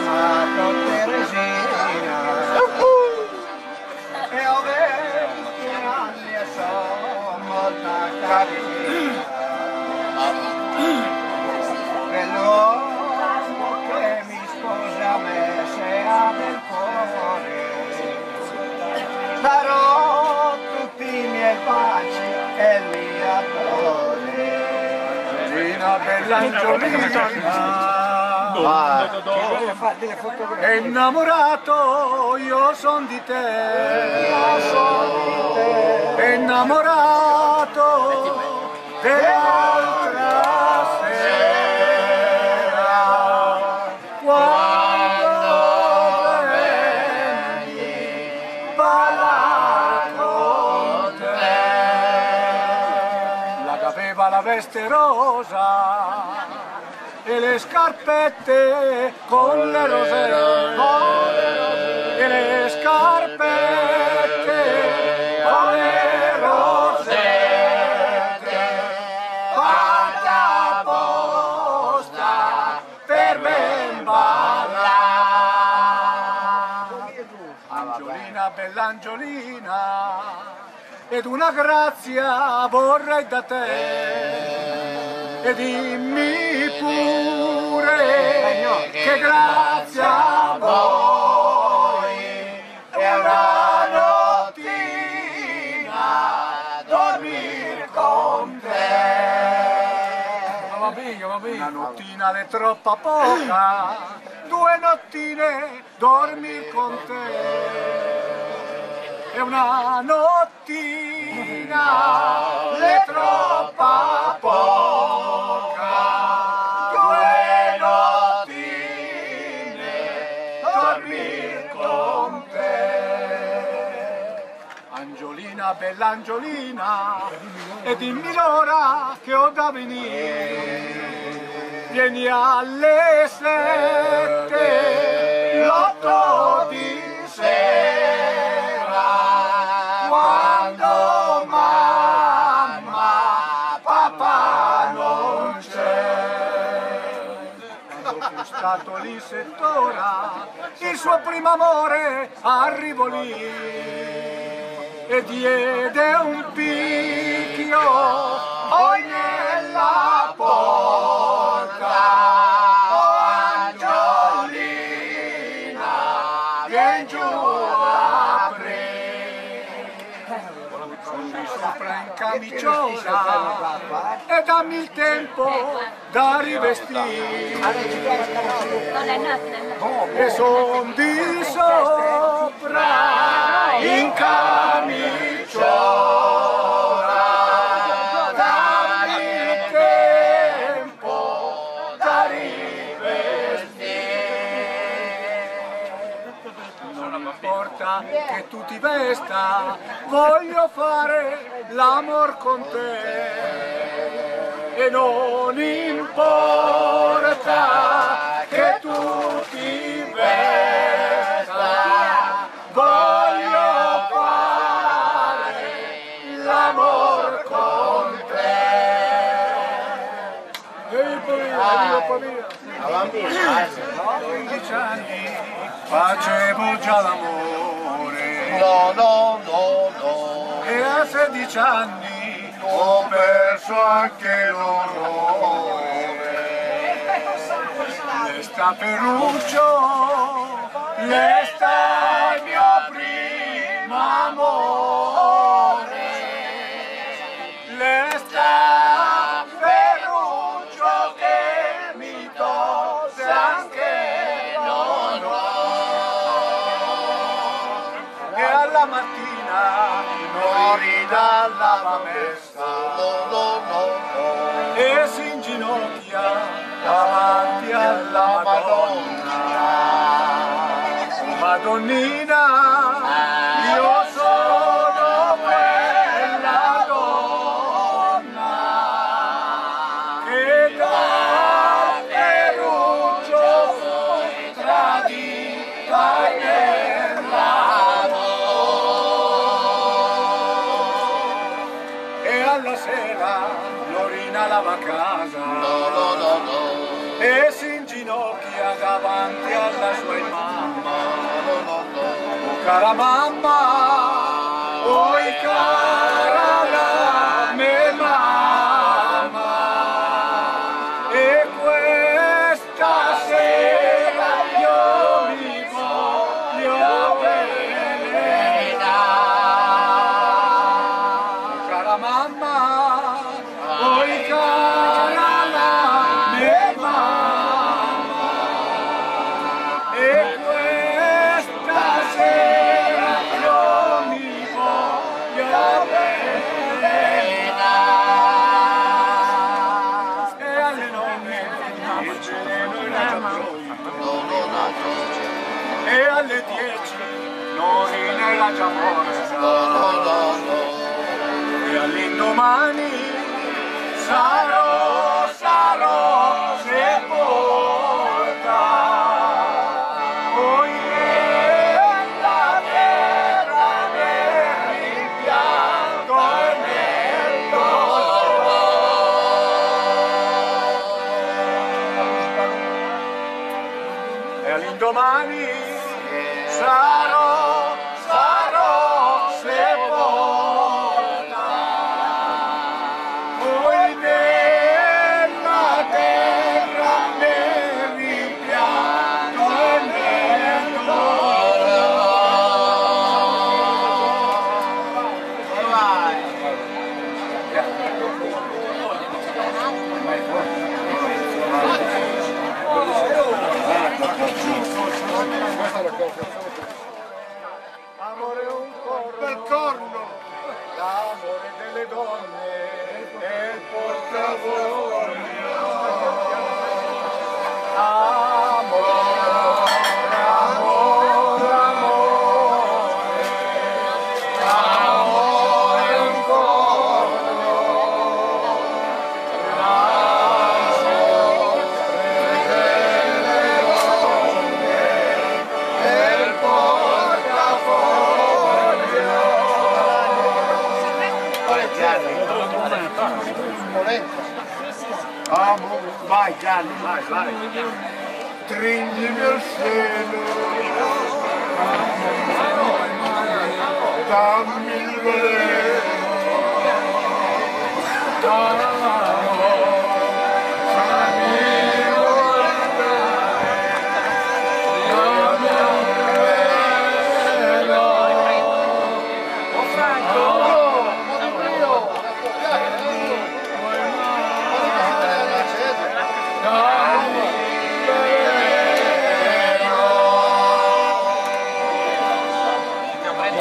chiamato Teresina. E ho venti anni e sono molta carina. Quell'uomo che mi sposa a me se ha del cuore. Darò tutti i miei baci e mi adore Angelina bella Angelina è innamorato io son di te. Io son di te. È innamorato dell'altra e le scarpette con le e le scarpette con le rosette fatta apposta per ben ballare Angiolina, bella Angiolina ed una grazia vorrei da te. E dimmi pure che grazia vuoi e una nottina dormir con te. Va bene, va bene. una nottina è troppa poca due nottine dormir con te. E una nottina è troppa poca bella Angiolina e dimmi l'ora che ho da venire. Vieni alle sette l'otto di sera quando mamma papà non c'è. Stato lì settora il suo primo amore arrivò lì e diede un picchio poi nella porta Angiolina, vien giù a aprire Sono sopra in camiciola e dammi il tempo da rivestire. E son di sopra in camiciola dammi tempo da rivestire. Non importa che tu ti vesta voglio fare l'amor con te e non importa che tu ti vesta voglio fare l'amor con te. Ehi Pavia, Pavia, Pavia. A 15 anni facevo già l'amore. No, no, no, no. e a 16 anni ho perso anche l'onore. Resta Ferruccio, resta il mio primo amore. Resta Ferruccio che mi tolse anche l'onore. E alla mattina noi dalla messa Karamamba, Oy Karamamba.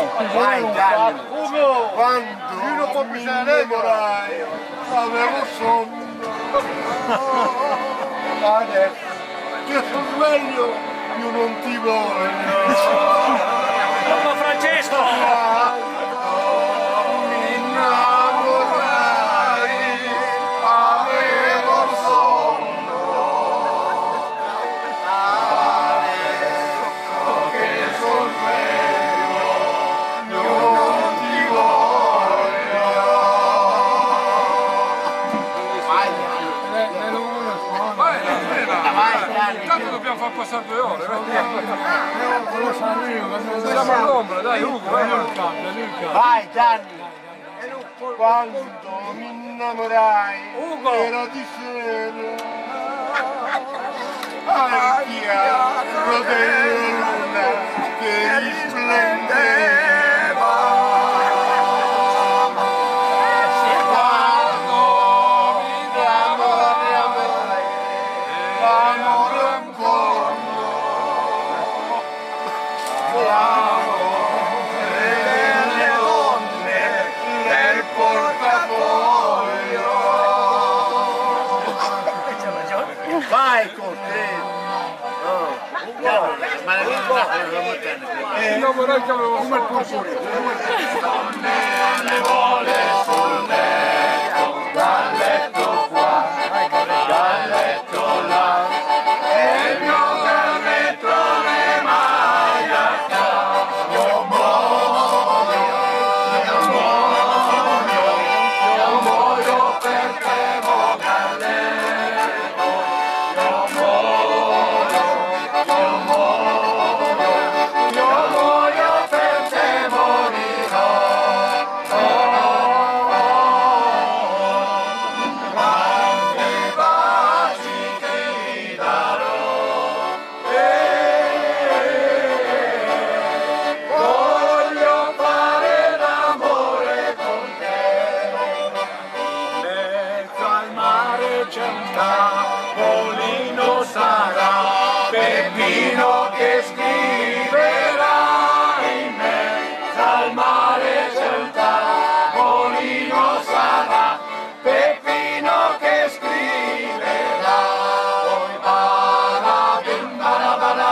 tutti voi un fatto quando io non può pisare l'oraio avevo sonno. Adesso. Che sono sveglio io non ti voglio a passare due ore. Devo passare io. Andiamo all'ombra, dai Ugo, vai. Vai Gianni. Quando mi innamorai, Ugo. ero di sera. Anch'io, fratello, che risplende. Eh, io vorrei che avevo come il purpurino. Donne alle vole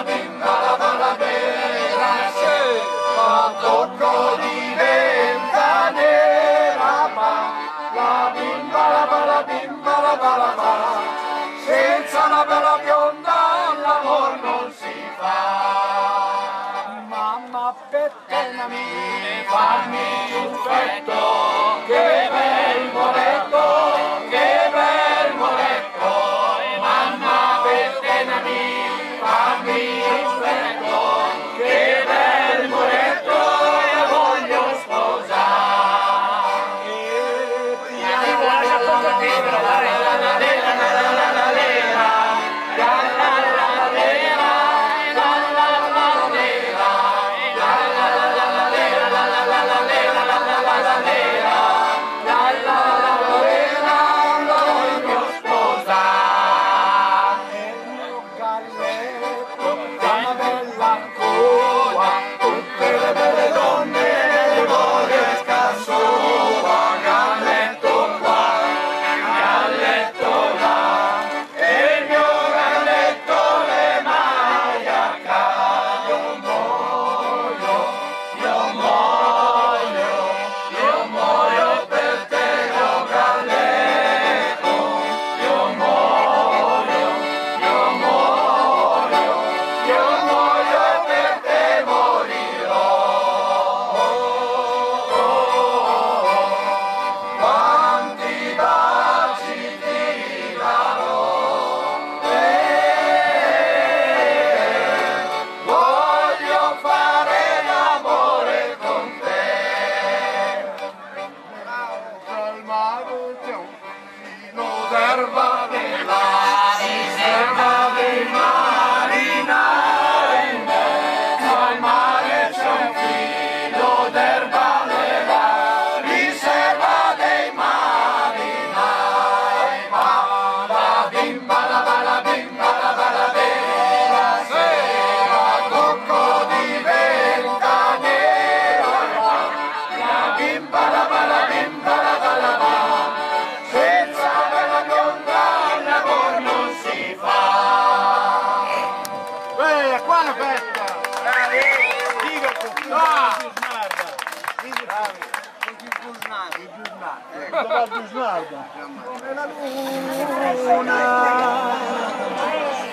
bimba la palla bella sì. ma tocco diventa nera ma la bimba la palla bimba la palla senza la bella bionda l'amor non si fa. Mamma perché mi Fammi un petto? Che vengo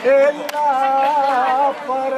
ಎಲ್ಲ ಪರ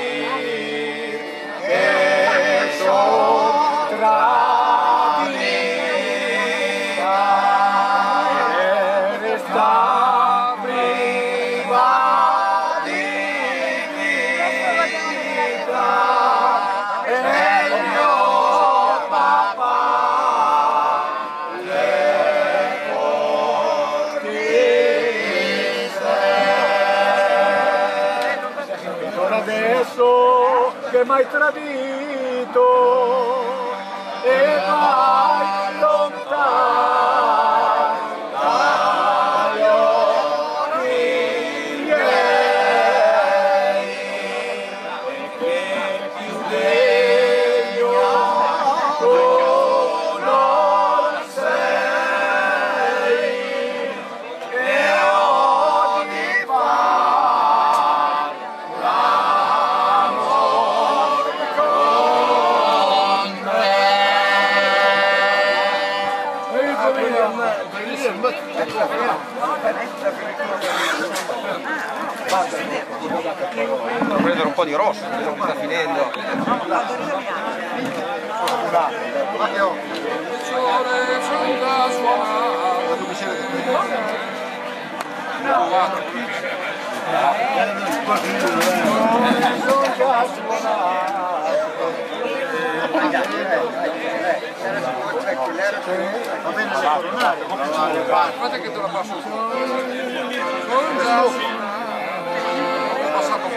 Amen. Vai, Travis! un po' di rosso, quello che sta finendo. Va bene, guarda che te la passo.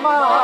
名啊。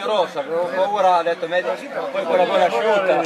più rossa, avevo paura, ha detto meglio, poi quella buona asciutta.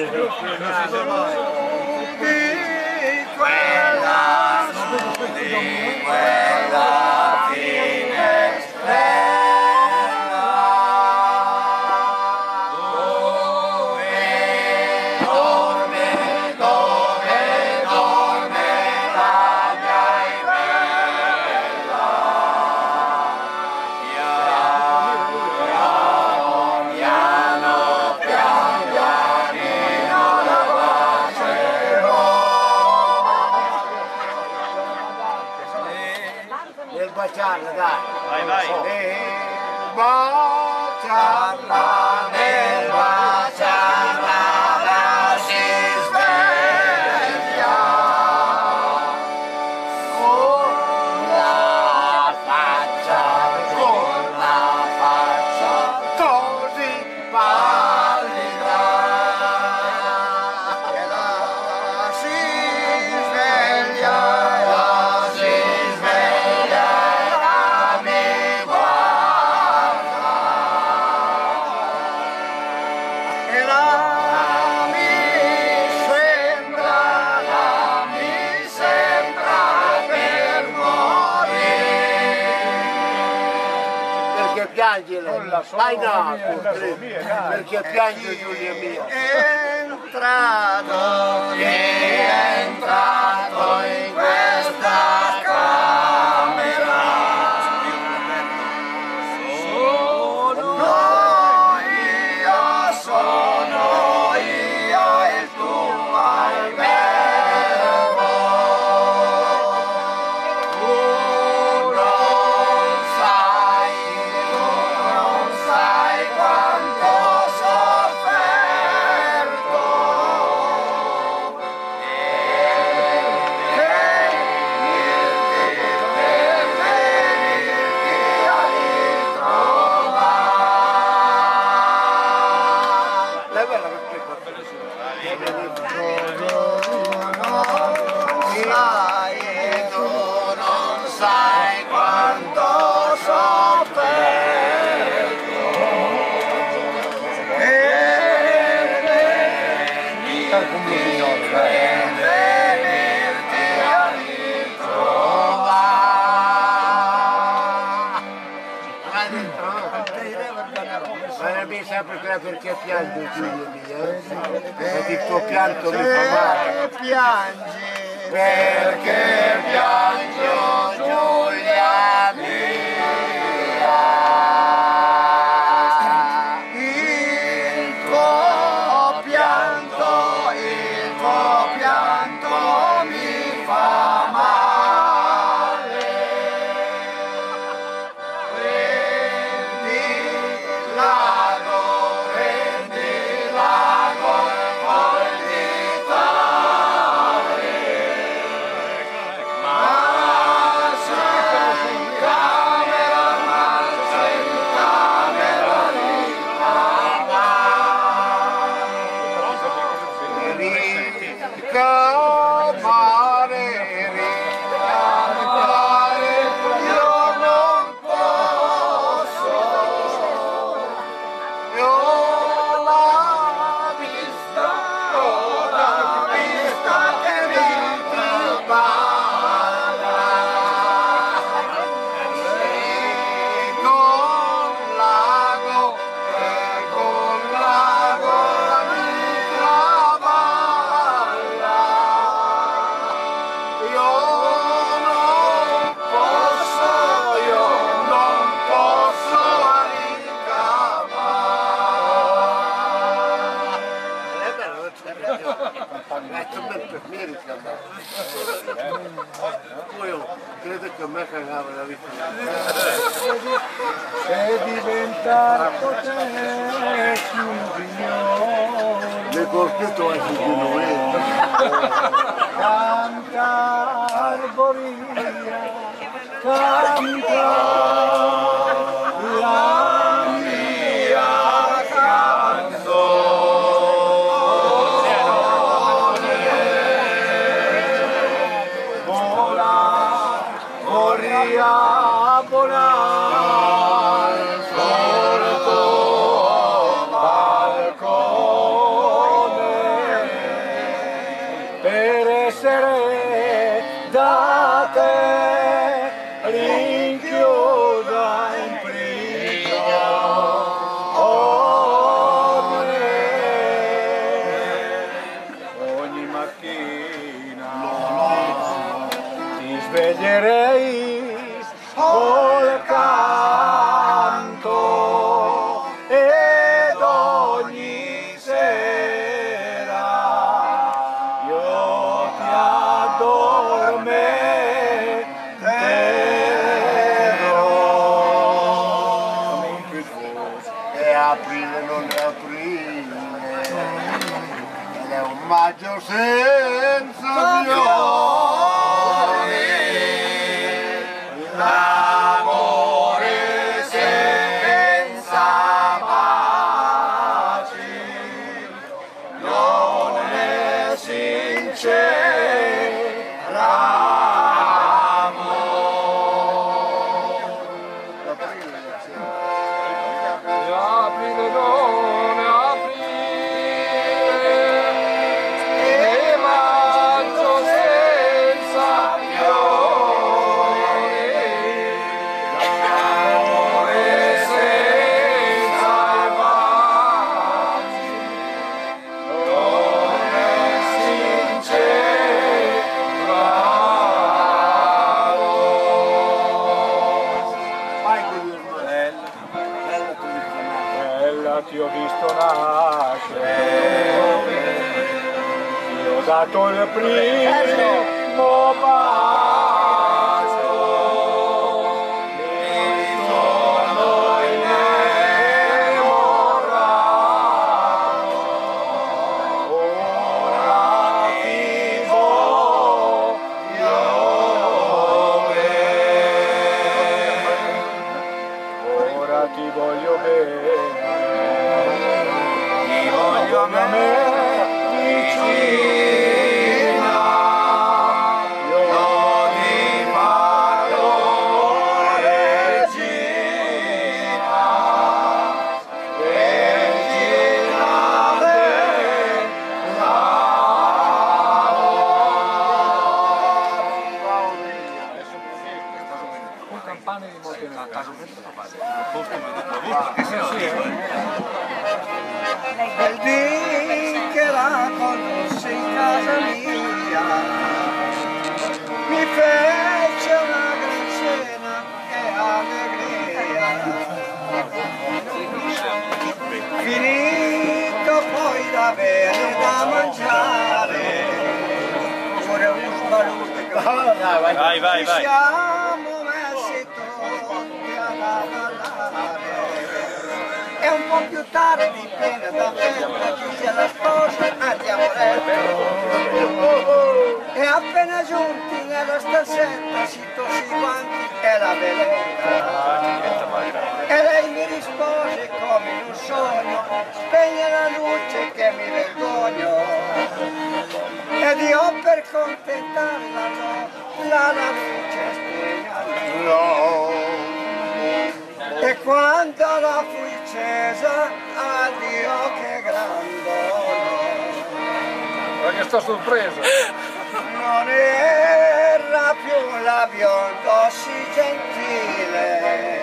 Vai nato, perché piange Giulia mia. Entrata. e diventare potente un signore. Le corchetto anche di noi. Canta arboria, canta. Maria. Finito poi da bere da mangiare pure un sbaluto che Vai, vai, ci vai. siamo messi tutti a ballare è un po' più tardi, piena da festa, ci sia la sposa, andiamo a letto. E appena giunti nella stanzetta si tossì i guanti e la veletta. E lei mi rispose come in un sogno, spegne la luce che mi vergogno. Ed io per contentarla no, la la luce spegnala. E quando la fui accesa, addio che grandolo. Perché sto sorpresa. Non più la bionda sì gentile,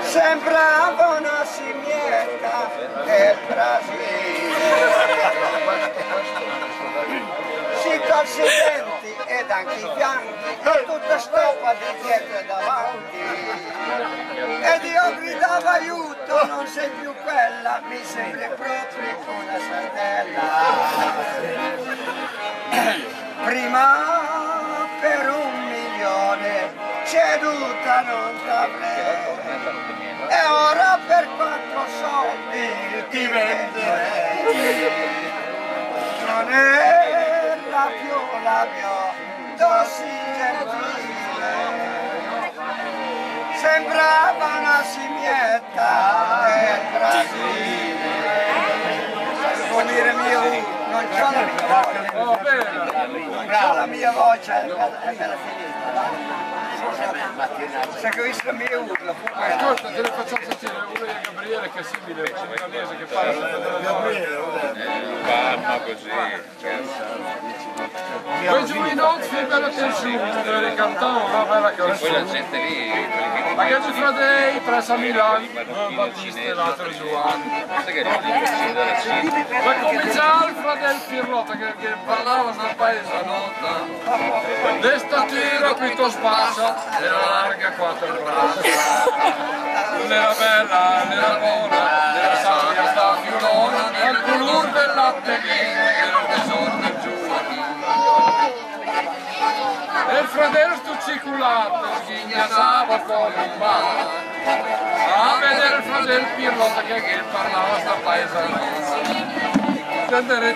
sembrava una simietta del Brasile. Si tolse i denti ed anche i fianchi, e tutta stoppa di dietro e davanti. Ed io gridavo aiuto, non sei più quella, mi sembri proprio una sardella. Prima per un milione ceduta non t'avrei e ora per quattro soldi ti venderei. Non era più la mia dosi gentile, sembrava una simietta del Brasile. Vuol dire mio, non c'ho la mia voce. C'ho la mia voce, è bella, finita. Se la mia urla, fu quella. Ascolta, te ne facciamo sentire uno di Gabriele che è simile, un milanese che parla Parma così. Poi giù in Oz, che bella tensione, dove le cantavano una bella canzone. gente lì, quelli che Magari Fradei, presso a Milano, Battista e l'altro Giovanni. sai che comincia il Pirlotta che, che parlava dal paese a nota. De statera qui to era larga quattro braccia. Non era bella, non era buona, era sabbia sta fiolona, al color del latte vino, era il tesoro del giovanile. E il fratello stucciculato sghignazzava come un bar. A vedere il fratello Pirlotta che, che parlava sta Tendere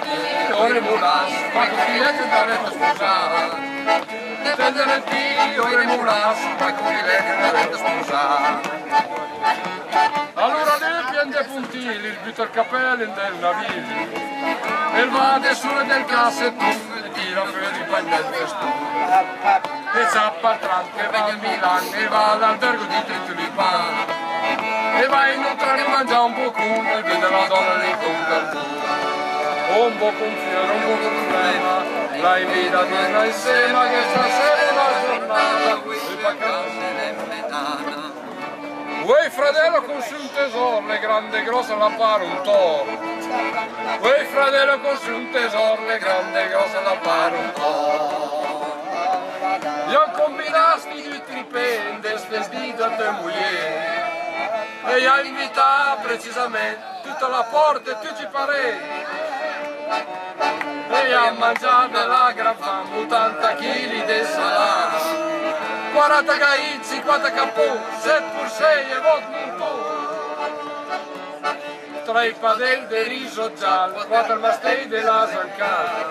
ore mulas, ma chi è che t'avete sposato? Tendere ore mulas, ma chi è che t'avete sposato? Allora lei piange puntini, il butta il cappello del navigli e va su del cassettone e tira fuori il del festone e zappa il tram che va a Milano e va all'albergo di Tritulipano e va in un treno a mangiare un po' culo e vede la donna lì con un po' fiore, un po' con flema la invita dire insieme che stasera è la giornata e fa casa Uè fratello con su un tesoro, le grande grosse la pare un toro. Uè fratello con su un tesoro, le grande grosse la pare un toro. Io combinasti di tripende, svestito a te moglie. E io invitato precisamente tutta la porta e tu ci pare. E ha mangiato la graffa, 80 kg di salame. 40 caizzi, 4 capù, 7 pursei e vot muntù. 3 padel de riso giallo, 4 mastei della zancata.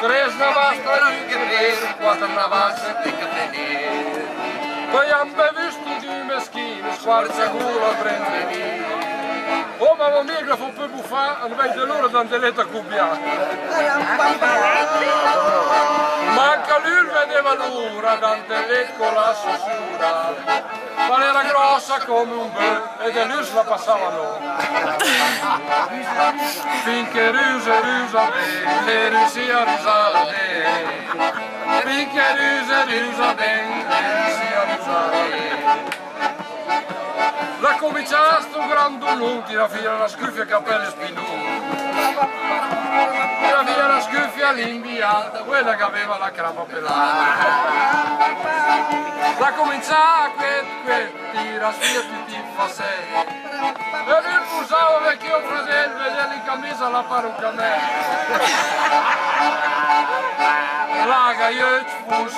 3 snavastra di grese, 4 navasse di catenere. Poi am bevuto di meschino, squarcia culo prende via. Oh mamma mia che fa un po' buffare, non vede loro dandeletta cubbiata. Manca lui vedeva l'ura, dandeletta con la susura. Ma era grossa come un bue e da lui se la passavano. Finché rusa, rusa bene, riuscì a risale. Finché rusa, rusa bene, riuscì a risale. La cominciava sto grandolone, tira via la scuffia capelli spinuti. Tira via la scuffia l'inviata, quella che aveva la crapa pelata. La cominciava quet quet, tira via tutti i fasè. E mi pusava vecchio fratello, vedere in camicia la parrucca me. Laga io fus,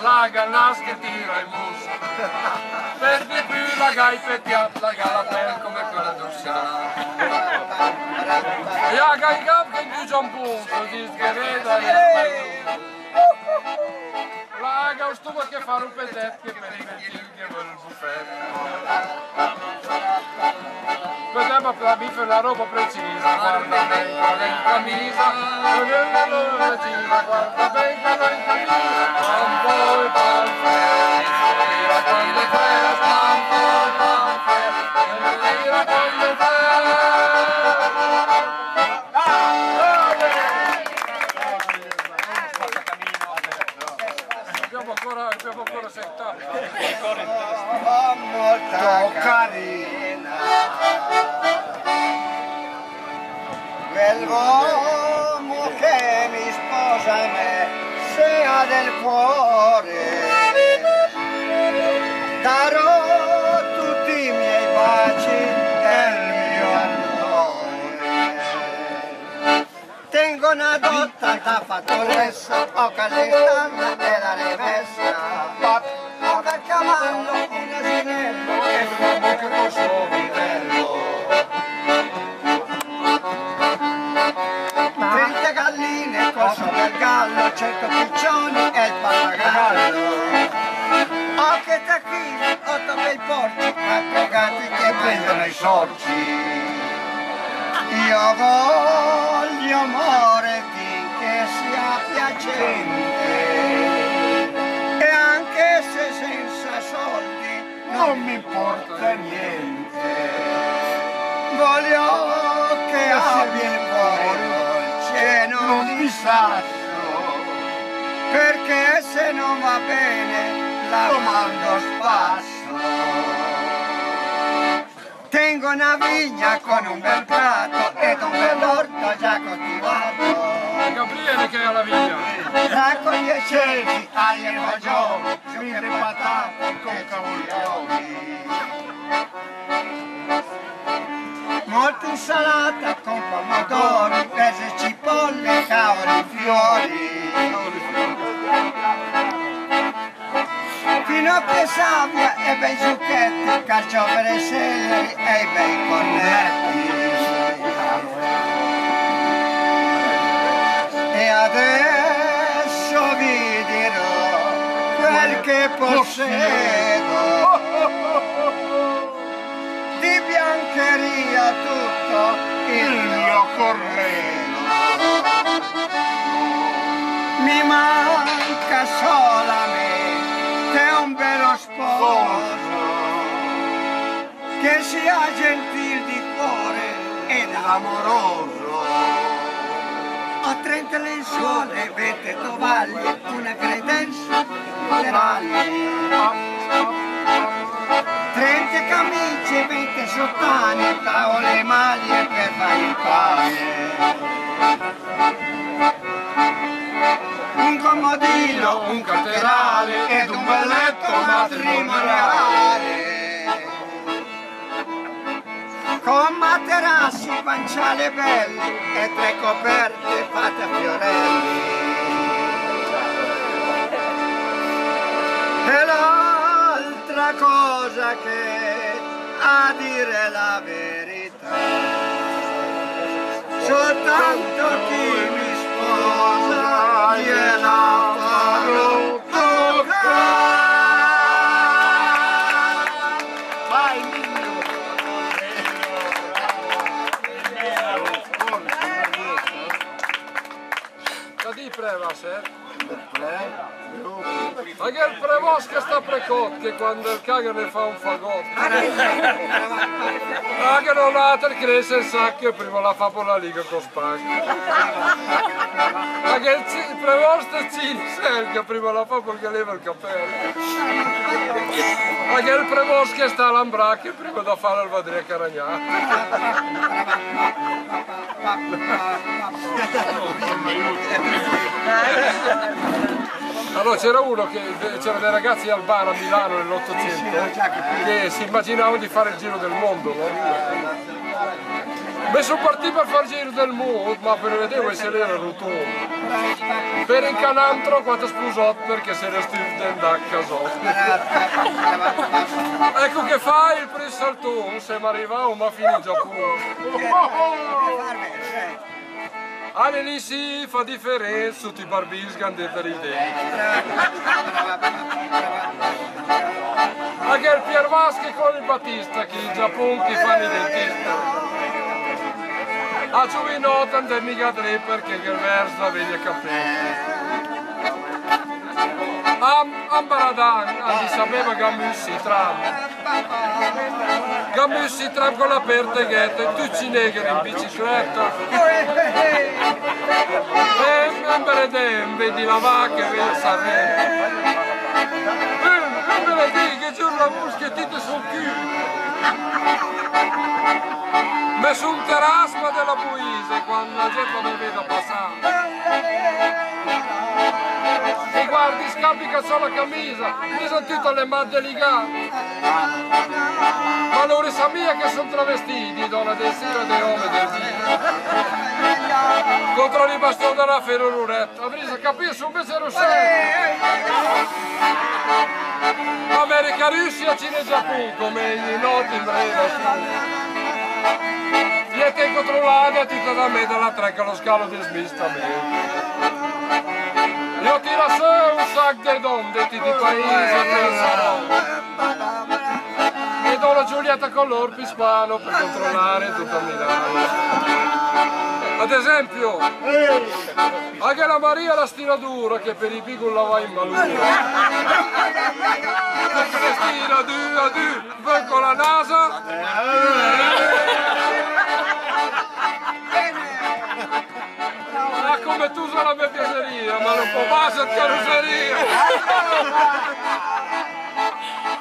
laga nas che tira i mus. Per di più la e la galapel come quella d'Ursana. Ja gai gab che più giampun, così sghereda e Laga stuvo che fare un petet che per i ventini che vuole il buffet. Vediamo la biffa e la roba precisa, guarda bene in camisa, vediamo la regina, guarda bene in camisa, un po' e pal molto carina quell'uomo che mi sposa a me sia del cuore darò tutti i miei baci e il mio amore. Tengo una dotta da fattoressa ho calestana sasso, perché se non va bene la mando spasso. Tengo una vigna con un bel prato ed un bel orto già coltivato. Gabriele che è alla vigna. raccoglie ceci, agli e fagioli, scrive patate con cavolfiori. Molta insalata con pomodori, Finocchio e sabbia e bei zucchetti, carciofere e seleri e i bei cornetti. E adesso vi dirò quel che possedo di biancheria tutto il mio corredo. Mi manca solamente sposo che sia gentil di cuore ed amoroso. Ho 30 lenzuola, 20 tovaglie, una credenza. 30 camicie, 20 sottane, tavole maglie per fare il pane. Un comodino, un caterale ed un bel letto matrimoniale. Con materassi, panciale belli e tre coperte fatte a fiorelli. E l'altra cosa che a dire la verità, soltanto chi che quando il caga ne fa un fagotto. Anche non ha il cresce il sacco e prima la fa per la liga con Spagna. Il, ci- il prevost Cinsel che prima la fa perché leva il cappello. Anche il prevost che sta all'ambracchio prima da fare il vadria caragnata. Allora c'era uno che c'era dei ragazzi al bar a Milano nell'Ottocento che si immaginavano di fare il giro del mondo, no? Ma sono partiti per fare il giro del mondo, ma per vedere se era rotondo. Per il canantro quanto sposotto perché se ne stivendo a casotto. Ecco che fai il pre-saltone, se mi arrivavo ma finì già pure. All'inizio fa differenza tutti i barbini scanditi per i denti. Anche il Pier con il Battista, che in Giappone che fanno i dentisti. A Ciuvinota non mica tre perché il verso vedi a capelli. A, a Baradan, a di sapeva Gamussi tram. Gamussi tram con la perteghetto e tutti i negri in bicicletta. E a Beredem vedi la vacca e vedi. E Beredem che c'è una muschettita sul culo. Ma su un terrasma della Buise quando la gente mi vede passare. Guardi, scappica solo la camisa, mi sono tutte le mani legate. Ma loro sa mia che sono travestiti, donna del e dei uomini del giro. Contro i bastoni della ferruretta, avrei capito su un pensiero America, Russia, Cina e Giappone, come i noti in breve. Siete controllati tutta da me dalla trecca allo scalo di smistamento. Io tiro su un sacco di donne di paese per salone. E do la Giulietta con l'orpi ispano per controllare tutta Milano. Ad esempio, anche la Maria la stira dura che per i piccoli la va in. Perché stira du a du, poi con la nasa. Sei la mia piaceria, ma non può basta carrozzeria.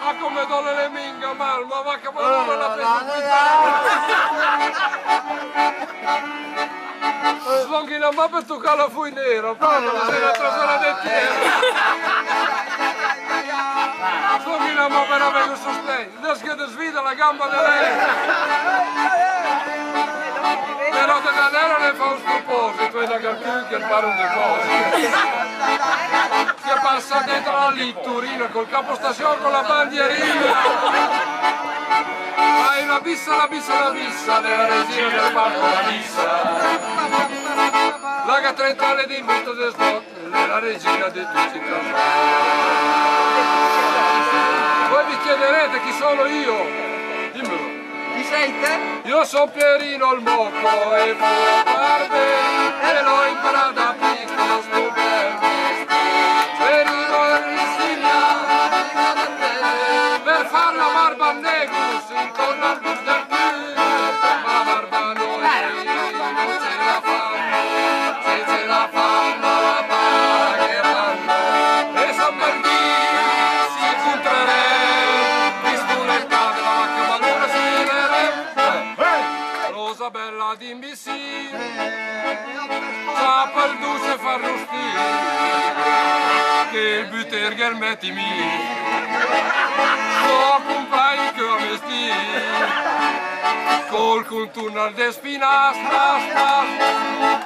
Ma come dole le minga ma va che non la pensa Slonghi la ma per toccare la fui nera, proprio la sera tras la dentiera. Sono in ma per avere il sostegno, adesso che ti svita la gamba di lei. Però da canera ne fa un e da calcolo che fare un deposito. Che passa dentro la litturina col capo stasio con la bandierina. Fai la bissa, la bissa, la bissa, nella resina del parco la bissa. La 30 anni di invito del slot, la regina di tutti i. Voi vi chiederete chi sono io? Dimmelo. Sei? Io sono Pierino il Mocco e fu barbe e l'ho imparato da piccolo sto il duce fa rustire, che il buterger metti mi. So compagni che ho vestiti, col contorno de spinastra,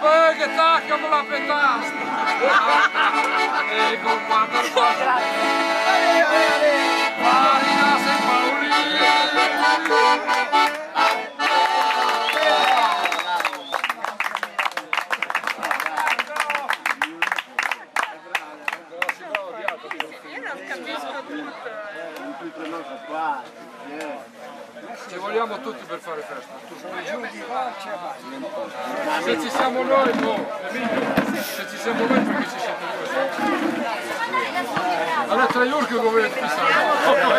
e che tacca con la petastra, e col quattro cose. Marina se Paolini. Tutti per fare festa. Se ci siamo noi, no. Se ci siamo noi perché ci siete voi. Allora tra pisare.